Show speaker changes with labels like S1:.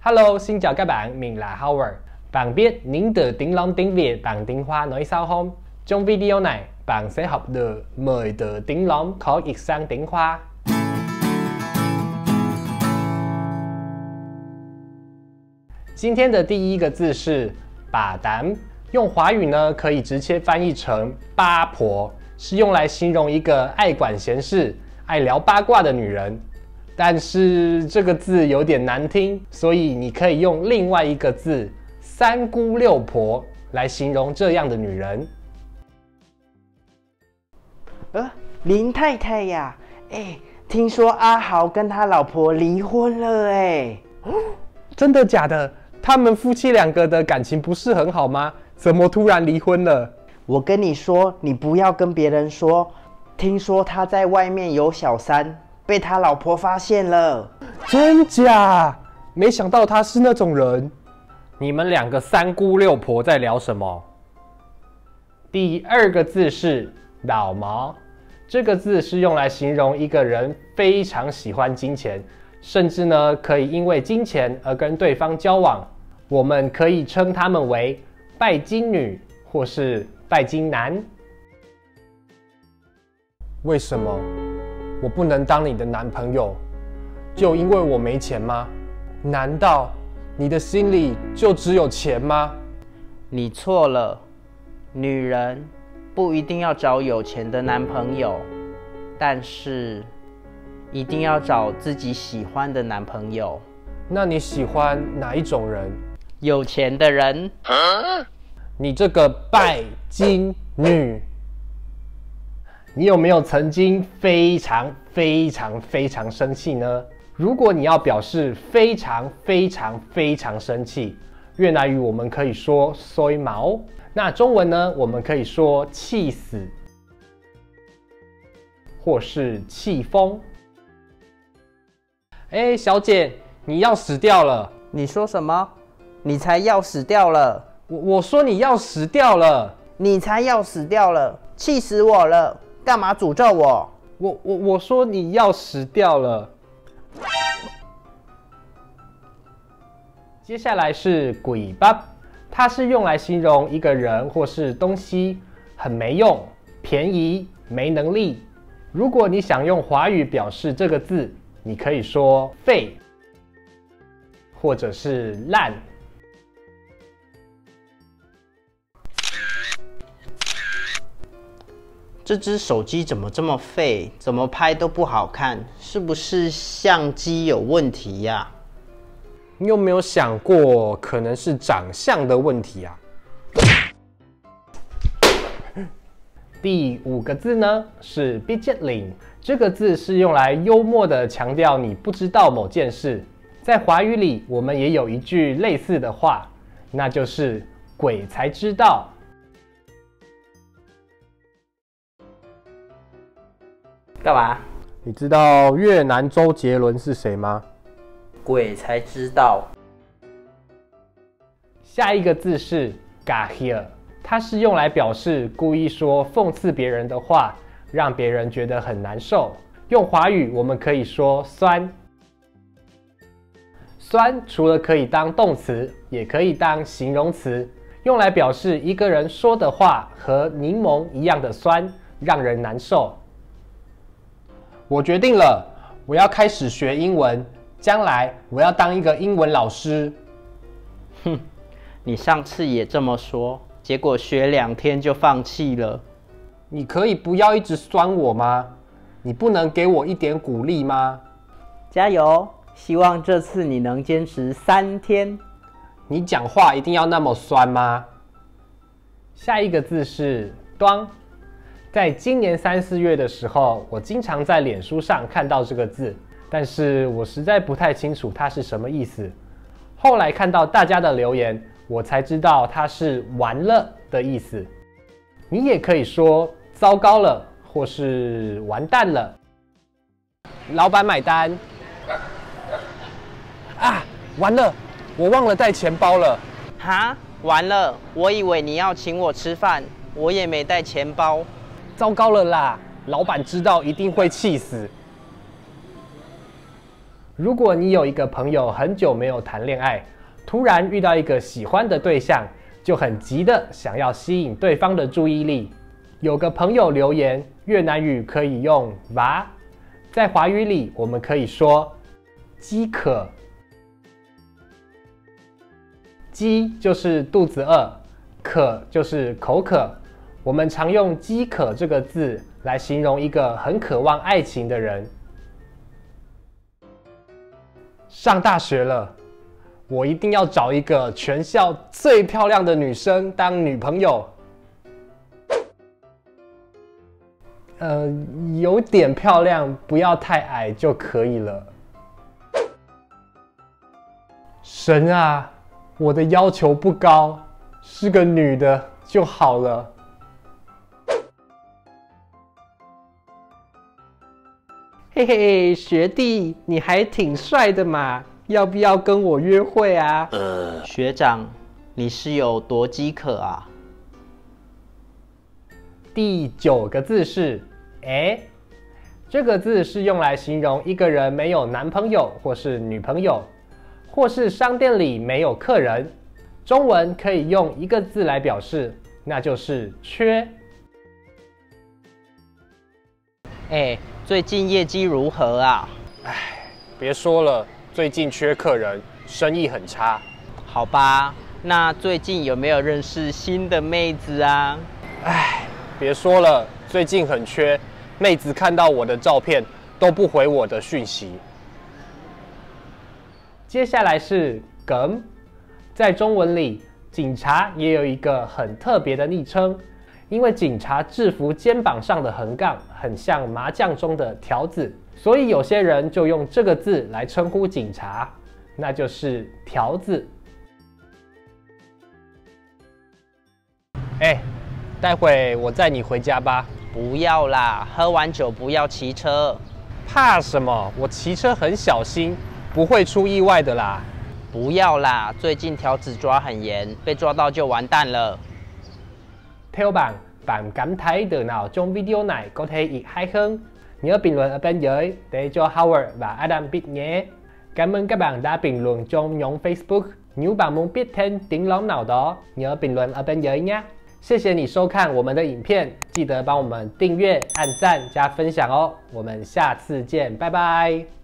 S1: Hello，新加坡版明来 Howard，旁边您的顶浪顶别绑顶花内烧红，将 video 内绑适合的每的顶浪可以上顶花。今天的第一个字是“把单”，用华语呢可以直接翻译成“八婆”，是用来形容一个爱管闲事、爱聊八卦的女人。但是这个字有点难听，所以你可以用另外一个字“三姑六婆”来形容这样的女人。
S2: 呃，林太太呀，哎，听说阿豪跟他老婆离婚了，哎，
S1: 真的假的？他们夫妻两个的感情不是很好吗？怎么突然离婚了？
S2: 我跟你说，你不要跟别人说。听说他在外面有小三，被他老婆发现了。
S1: 真假？没想到他是那种人。你们两个三姑六婆在聊什么？第二个字是“老毛”，这个字是用来形容一个人非常喜欢金钱，甚至呢可以因为金钱而跟对方交往。我们可以称他们为拜金女或是拜金男。为什么我不能当你的男朋友？就因为我没钱吗？难道你的心里就只有钱吗？
S2: 你错了，女人不一定要找有钱的男朋友，但是一定要找自己喜欢的男朋友。
S1: 那你喜欢哪一种人？
S2: 有钱的人，
S1: 你这个拜金女，你有没有曾经非常非常非常生气呢？如果你要表示非常非常非常生气，越南语我们可以说 “soi mao”，那中文呢，我们可以说“气死”或是“气疯”。哎，小姐，你要死掉了！
S2: 你说什么？你才要死掉了！
S1: 我我说你要死掉了！
S2: 你才要死掉了！气死我了！干嘛诅咒我？
S1: 我我我说你要死掉了！接下来是“鬼巴”，它是用来形容一个人或是东西很没用、便宜、没能力。如果你想用华语表示这个字，你可以说“废”或者是“烂”。
S2: 这只手机怎么这么废？怎么拍都不好看，是不是相机有问题呀？
S1: 你有没有想过，可能是长相的问题啊？第五个字呢是 b i j e l i n 这个字是用来幽默的强调你不知道某件事。在华语里，我们也有一句类似的话，那就是“鬼才知道”。
S2: 干嘛？
S1: 你知道越南周杰伦是谁吗？
S2: 鬼才知道。
S1: 下一个字是 gahia，它是用来表示故意说讽刺别人的话，让别人觉得很难受。用华语我们可以说酸。酸除了可以当动词，也可以当形容词，用来表示一个人说的话和柠檬一样的酸，让人难受。我决定了，我要开始学英文。将来我要当一个英文老师。
S2: 哼，你上次也这么说，结果学两天就放弃了。
S1: 你可以不要一直酸我吗？你不能给我一点鼓励吗？
S2: 加油！希望这次你能坚持三天。
S1: 你讲话一定要那么酸吗？下一个字是端。在今年三四月的时候，我经常在脸书上看到这个字，但是我实在不太清楚它是什么意思。后来看到大家的留言，我才知道它是“完了”的意思。你也可以说“糟糕了”或是“完蛋了”。老板买单。啊，完了，我忘了带钱包了。
S2: 哈，完了，我以为你要请我吃饭，我也没带钱包。
S1: 糟糕了啦！老板知道一定会气死。如果你有一个朋友很久没有谈恋爱，突然遇到一个喜欢的对象，就很急的想要吸引对方的注意力。有个朋友留言，越南语可以用“娃”，在华语里我们可以说“饥渴”。饥就是肚子饿，渴就是口渴。我们常用“饥渴”这个字来形容一个很渴望爱情的人。上大学了，我一定要找一个全校最漂亮的女生当女朋友。呃，有点漂亮，不要太矮就可以了。神啊！我的要求不高，是个女的就好了。嘿嘿，学弟，你还挺帅的嘛，要不要跟我约会啊？
S2: 呃，学长，你是有多饥渴啊？
S1: 第九个字是“哎”，这个字是用来形容一个人没有男朋友或是女朋友。或是商店里没有客人，中文可以用一个字来表示，那就是缺。
S2: 哎，最近业绩如何啊？
S1: 哎，别说了，最近缺客人，生意很差。
S2: 好吧，那最近有没有认识新的妹子啊？
S1: 哎，别说了，最近很缺，妹子看到我的照片都不回我的讯息。接下来是梗，在中文里，警察也有一个很特别的昵称，因为警察制服肩膀上的横杠很像麻将中的条子，所以有些人就用这个字来称呼警察，那就是条子。哎，待会我载你回家吧。
S2: 不要啦，喝完酒不要骑车。
S1: 怕什么？我骑车很小心。不会出意外的啦！
S2: 不要啦，最近条子抓很严，被抓到就完蛋了。
S1: Theo bạn, bạn cảm thấy từ nào trong video này có thể ít hay hơn? Nhớ bình luận ở bên dưới để cho Howard và Adam biết nhé. Cảm ơn các bạn đã bình luận trong nhóm Facebook. Nếu bạn muốn biết thêm tiếng lóng nào đó, nhớ bình luận ở bên dưới nhé. 谢谢你收看我们的影片，记得帮我们订阅、按赞、加分享哦。我们下次见，拜拜。